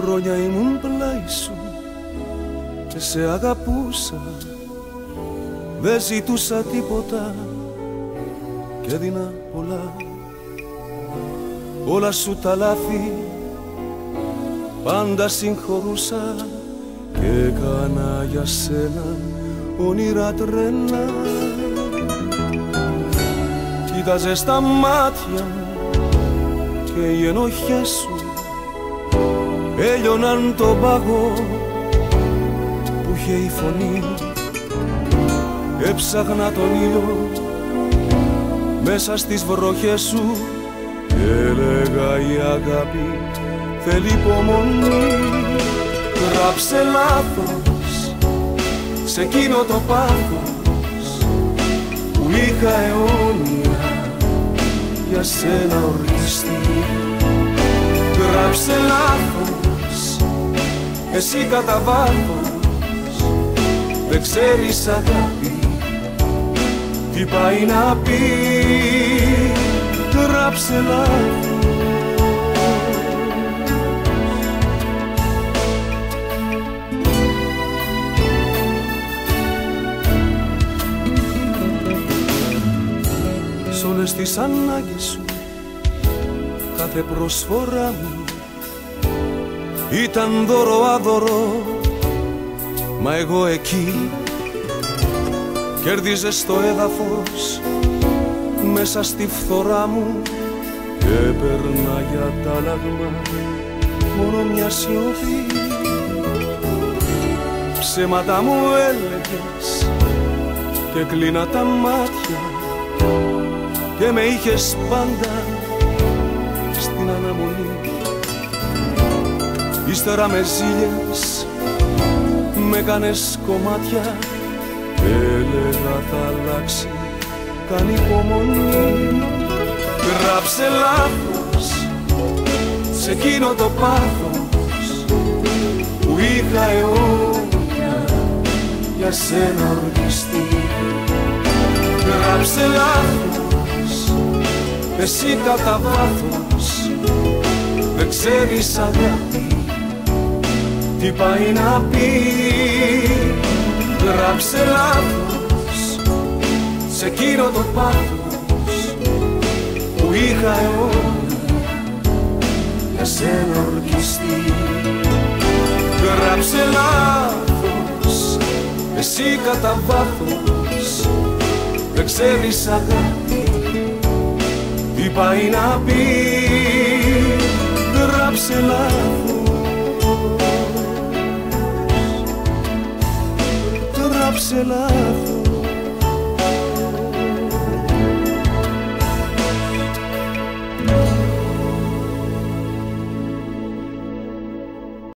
χρόνια ήμουν πλάι σου και σε αγαπούσα. Δεν ζητούσα τίποτα και έδινα πολλά. Όλα σου τα λάθη πάντα συγχωρούσα και έκανα για σένα όνειρα τρελά Κοίταζες στα μάτια μου και οι ενοχές σου έλειωναν τον πάγο που είχε η φωνή. Έψαχνα τον ήλιο μέσα στις βροχές σου. Και έλεγα η αγάπη θέλει υπομονή. Γράψε λάθος σε εκείνο το πάθος που είχα αιώνια για σένα ορκιστή Γράψε λάθος εσύ κατά βάθος δεν ξέρεις αγάπη. Τι πάει να πει Γράψε λάθος. Σ' όλες τις ανάγκες σου κάθε προσφορά μου ήταν δώρο άδωρο μα εγώ εκεί κέρδιζες το έδαφος μέσα στη φθορά μου και έπαιρνα για τα λαγμά. Μόνο μια σιωπή. Ψέματα μου έλεγες και κλείνα τα μάτια και με είχες πάντα στην αναμονή Ύστερα με ζήλιες με κάνες κομμάτια έλεγα θα αλλάξει κάνει υπομονή. Γράψε λάθος σε εκείνο το πάθος που είχα αιώνια για σένα ορκιστεί Γράψε λάθος εσύ κατά βάθος δεν ξέρεις αγάπη τι πάει να πει. Γράψε λάθος σε εκείνο το πάθος που είχα αιώνια για σένα ορκιστεί Γράψε λάθος εσύ κατά βάθος. Δεν ξέρεις αγάπη τι πάει να πει. Γράψε λάθος Γράψε λάθος